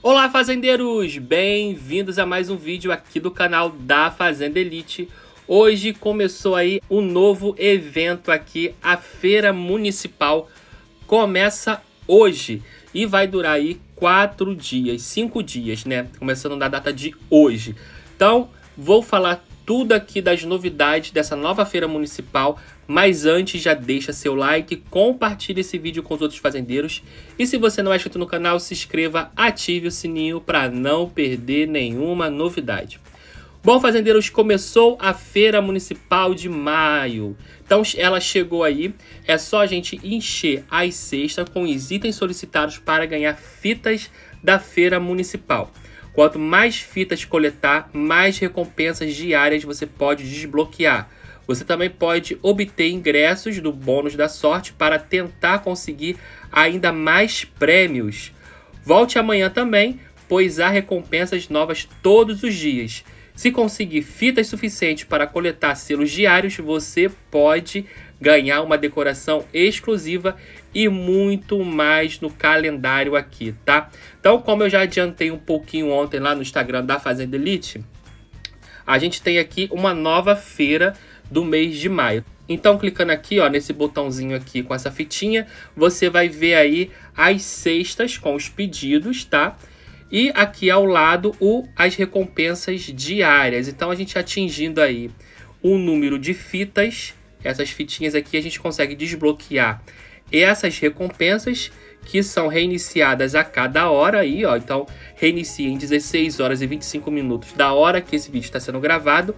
Olá fazendeiros, bem-vindos a mais um vídeo aqui do canal da Fazenda Elite. Hoje começou aí um novo evento aqui, a Feira Municipal. Começa hoje e vai durar aí quatro dias, cinco dias, né? Começando na data de hoje. Então, vou falar tudo aqui das novidades dessa nova feira municipal. Mas antes, já deixa seu like, compartilhe esse vídeo com os outros fazendeiros. E se você não é inscrito no canal, se inscreva, ative o sininho para não perder nenhuma novidade. Bom, fazendeiros, começou a Feira Municipal de Maio. Então, ela chegou aí. É só a gente encher as cestas com os itens solicitados para ganhar fitas da Feira Municipal. Quanto mais fitas coletar, mais recompensas diárias você pode desbloquear. Você também pode obter ingressos do bônus da sorte para tentar conseguir ainda mais prêmios. Volte amanhã também, pois há recompensas novas todos os dias. Se conseguir fitas suficientes para coletar selos diários, você pode ganhar uma decoração exclusiva e muito mais no calendário aqui, tá? Então, como eu já adiantei um pouquinho ontem lá no Instagram da Fazenda Elite, a gente tem aqui uma nova feira do mês de maio. Então, clicando aqui, ó, nesse botãozinho aqui com essa fitinha, você vai ver aí as cestas com os pedidos, tá? E aqui ao lado o, as recompensas diárias. Então, a gente atingindo aí o número de fitas, essas fitinhas aqui a gente consegue desbloquear essas recompensas que são reiniciadas a cada hora aí, ó. Então, reinicia em 16 horas e 25 minutos da hora que esse vídeo está sendo gravado.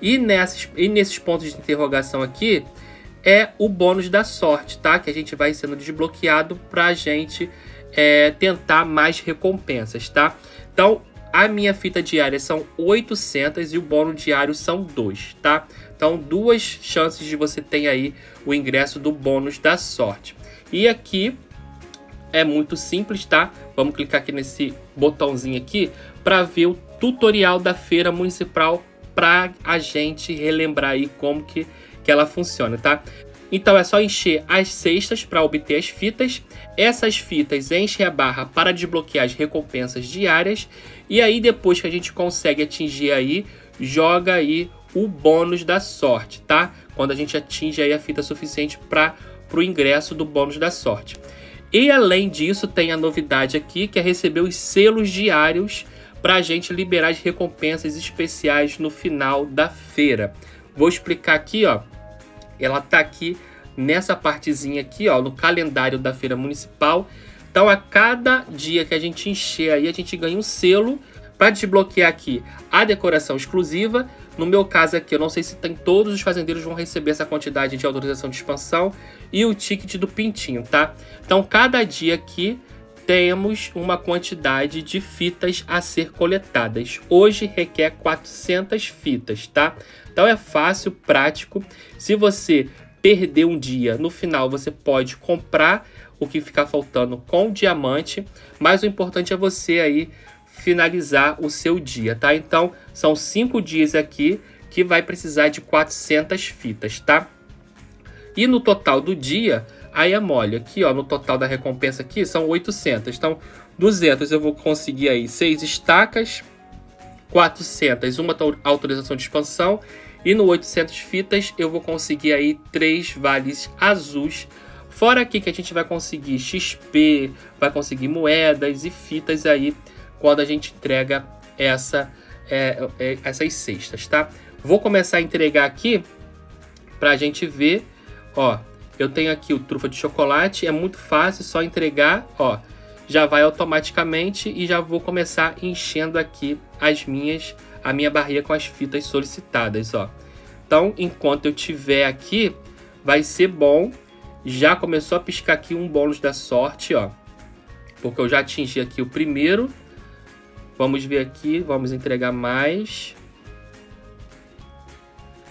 E, nessas, e nesses pontos de interrogação aqui é o bônus da sorte, tá? Que a gente vai sendo desbloqueado para a gente é, tentar mais recompensas, tá? Então, a minha fita diária são 800 e o bônus diário são 2, tá? Então, duas chances de você ter aí o ingresso do bônus da sorte. E aqui é muito simples, tá? Vamos clicar aqui nesse botãozinho aqui para ver o tutorial da feira municipal para a gente relembrar aí como que, que ela funciona, tá? Então é só encher as cestas para obter as fitas. Essas fitas enchem a barra para desbloquear as recompensas diárias. E aí depois que a gente consegue atingir aí, joga aí o bônus da sorte, tá? Quando a gente atinge aí a fita suficiente para o ingresso do bônus da sorte. E além disso, tem a novidade aqui que é receber os selos diários para a gente liberar as recompensas especiais no final da feira. Vou explicar aqui, ó. Ela tá aqui nessa partezinha aqui, ó, no calendário da feira municipal. Então, a cada dia que a gente encher aí, a gente ganha um selo para desbloquear aqui a decoração exclusiva. No meu caso aqui, eu não sei se tem todos os fazendeiros vão receber essa quantidade de autorização de expansão e o ticket do pintinho, tá? Então, cada dia aqui temos uma quantidade de fitas a ser coletadas. Hoje requer 400 fitas, tá? Então é fácil, prático. Se você perder um dia, no final você pode comprar o que ficar faltando com diamante, mas o importante é você aí finalizar o seu dia, tá? Então são cinco dias aqui que vai precisar de 400 fitas, tá? E no total do dia Aí é mole. Aqui, ó, no total da recompensa aqui, são 800. Então, 200 eu vou conseguir aí 6 estacas, 400 uma autorização de expansão e no 800 fitas eu vou conseguir aí 3 vales azuis. Fora aqui que a gente vai conseguir XP, vai conseguir moedas e fitas aí quando a gente entrega essa, é, é, essas cestas, tá? Vou começar a entregar aqui para a gente ver, ó, eu tenho aqui o trufa de chocolate, é muito fácil, só entregar, ó, já vai automaticamente e já vou começar enchendo aqui as minhas, a minha barriga com as fitas solicitadas, ó. Então, enquanto eu tiver aqui, vai ser bom. Já começou a piscar aqui um bônus da sorte, ó. Porque eu já atingi aqui o primeiro. Vamos ver aqui, vamos entregar mais.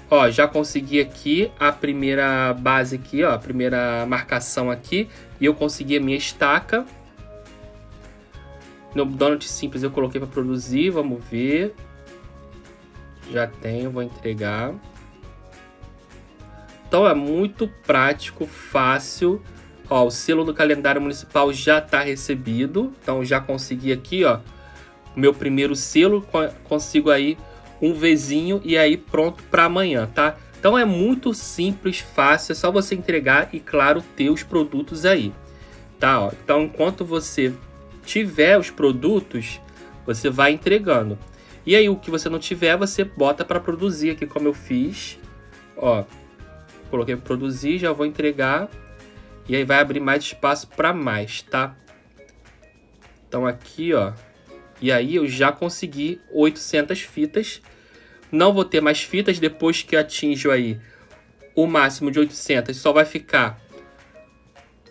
Ó, já consegui aqui a primeira base aqui, ó, a primeira marcação aqui. E eu consegui a minha estaca. No Donut Simples eu coloquei para produzir, vamos ver. Já tenho, vou entregar. Então é muito prático, fácil. Ó, o selo do calendário municipal já está recebido. Então já consegui aqui, ó, meu primeiro selo, consigo aí um Vzinho e aí pronto para amanhã, tá? Então é muito simples, fácil, é só você entregar e claro ter os produtos aí, tá? Ó, então enquanto você tiver os produtos, você vai entregando. E aí o que você não tiver, você bota para produzir aqui como eu fiz. Ó, coloquei produzir, já vou entregar e aí vai abrir mais espaço para mais, tá? Então aqui, ó, e aí eu já consegui 800 fitas. Não vou ter mais fitas depois que atinjo aí o máximo de 800. Só vai ficar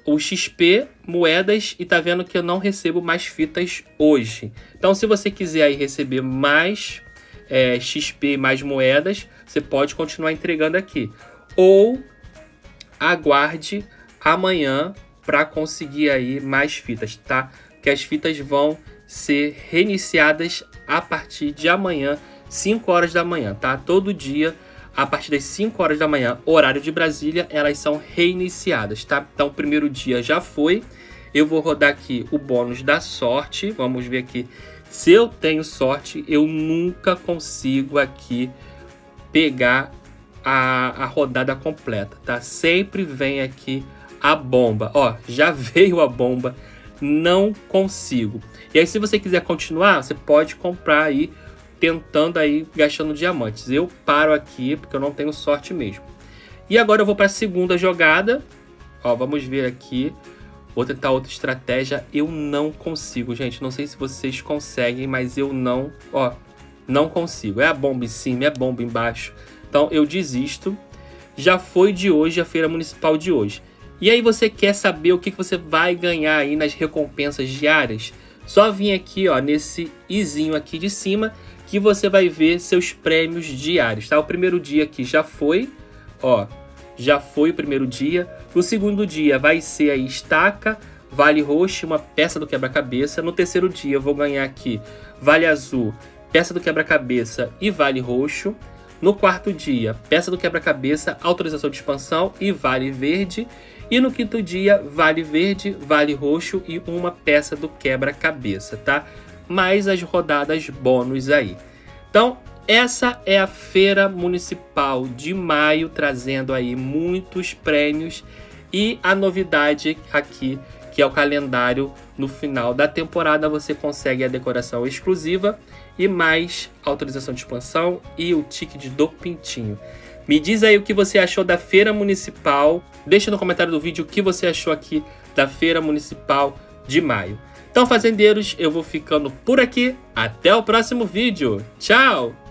o XP, moedas e tá vendo que eu não recebo mais fitas hoje. Então se você quiser aí receber mais é, XP, mais moedas, você pode continuar entregando aqui. Ou aguarde amanhã para conseguir aí mais fitas, tá? Que as fitas vão ser reiniciadas a partir de amanhã, 5 horas da manhã, tá? Todo dia, a partir das 5 horas da manhã, horário de Brasília, elas são reiniciadas, tá? Então, o primeiro dia já foi. Eu vou rodar aqui o bônus da sorte. Vamos ver aqui. Se eu tenho sorte, eu nunca consigo aqui pegar a, a rodada completa, tá? Sempre vem aqui a bomba. Ó, já veio a bomba não consigo. E aí, se você quiser continuar, você pode comprar aí, tentando aí, gastando diamantes. Eu paro aqui, porque eu não tenho sorte mesmo. E agora eu vou para a segunda jogada. Ó, vamos ver aqui. Vou tentar outra estratégia. Eu não consigo, gente. Não sei se vocês conseguem, mas eu não, ó, não consigo. É a bomba em cima, é a bomba embaixo. Então eu desisto. Já foi de hoje a feira municipal de hoje. E aí você quer saber o que você vai ganhar aí nas recompensas diárias? Só vir aqui, ó, nesse izinho aqui de cima, que você vai ver seus prêmios diários, tá? O primeiro dia aqui já foi, ó, já foi o primeiro dia. O segundo dia vai ser aí estaca, vale roxo, uma peça do quebra-cabeça. No terceiro dia eu vou ganhar aqui vale azul, peça do quebra-cabeça e vale roxo. No quarto dia, peça do quebra-cabeça, autorização de expansão e vale verde. E no quinto dia, vale verde, vale roxo e uma peça do quebra-cabeça, tá? Mais as rodadas bônus aí. Então, essa é a feira municipal de maio, trazendo aí muitos prêmios e a novidade aqui, que é o calendário no final da temporada, você consegue a decoração exclusiva e mais autorização de expansão e o ticket do pintinho. Me diz aí o que você achou da feira municipal. Deixa no comentário do vídeo o que você achou aqui da feira municipal de maio. Então, fazendeiros, eu vou ficando por aqui. Até o próximo vídeo. Tchau!